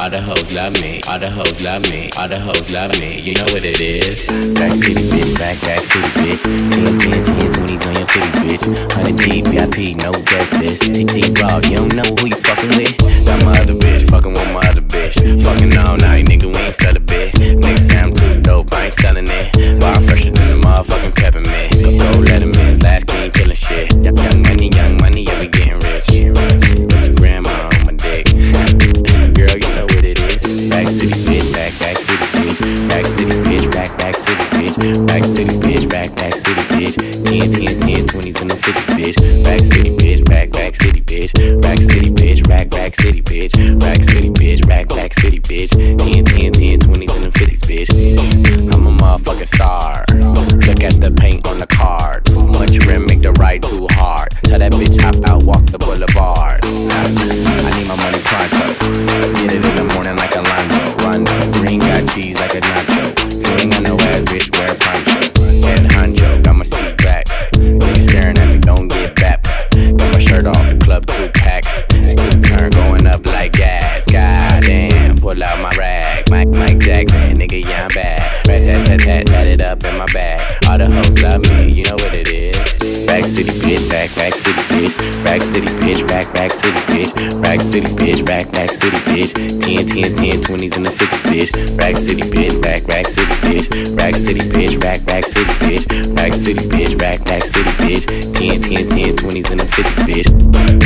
All the hoes love me. All the hoes love me. All the hoes love me. You know what it is. Rack city bitch, rack rack city bitch. 10, 10, 10, 20s on your titty bitch. 100 G, VIP, no justice. TT Raw, you don't know who you Rack city bitch, rack, rack city bitch. 10, 10, 10, 20s and the 50s bitch. Rack city bitch, rack, rack city bitch. Rack city bitch, rack, rack city bitch. Rack city bitch, rack, rack city bitch. Mike, Mike Jackson, nigga, yeah, I'm bad. Rat tat tat tat, tat it up in my bag. All the hoes love me, you know what it is. Rack city bitch, rack, rack city bitch. Rack city bitch, rack, rack city bitch. Rack city bitch, rack, rack city bitch. 10, 10, 10, 20s and the 50s bitch. Rack city bitch, rack, rack city bitch. Rack city bitch, rack, rack city bitch. Rack city bitch, rack, rack city bitch. 10, 10, 10, 20s and the 50s bitch.